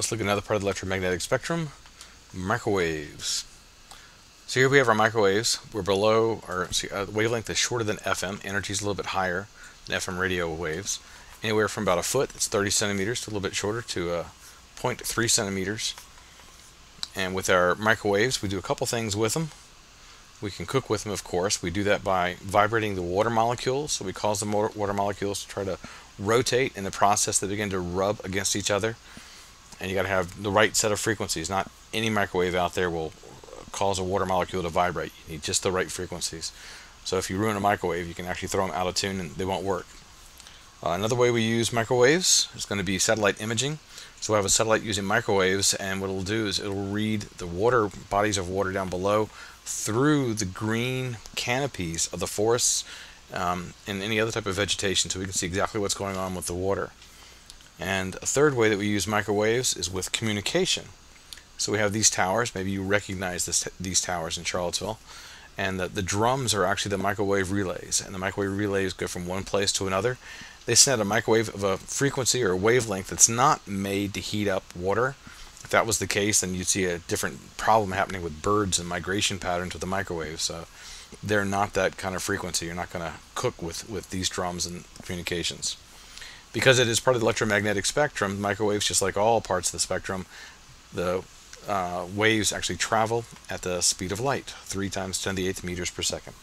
Let's look at another part of the electromagnetic spectrum, microwaves. So here we have our microwaves. We're below, our see, uh, wavelength is shorter than FM. Energy is a little bit higher than FM radio waves. Anywhere from about a foot, it's 30 centimeters, to a little bit shorter, to uh, 0.3 centimeters. And with our microwaves, we do a couple things with them. We can cook with them, of course. We do that by vibrating the water molecules. So we cause the water molecules to try to rotate in the process. They begin to rub against each other and you got to have the right set of frequencies. Not any microwave out there will cause a water molecule to vibrate. You need just the right frequencies. So if you ruin a microwave, you can actually throw them out of tune and they won't work. Uh, another way we use microwaves is going to be satellite imaging. So we have a satellite using microwaves, and what it'll do is it'll read the water bodies of water down below through the green canopies of the forests um, and any other type of vegetation, so we can see exactly what's going on with the water. And a third way that we use microwaves is with communication. So we have these towers. Maybe you recognize this, these towers in Charlottesville. And the, the drums are actually the microwave relays. And the microwave relays go from one place to another. They send out a microwave of a frequency or a wavelength that's not made to heat up water. If that was the case, then you'd see a different problem happening with birds and migration patterns with the microwave. So they're not that kind of frequency. You're not going to cook with, with these drums and communications. Because it is part of the electromagnetic spectrum, microwaves, just like all parts of the spectrum, the uh, waves actually travel at the speed of light, 3 times 10 to the 8th meters per second.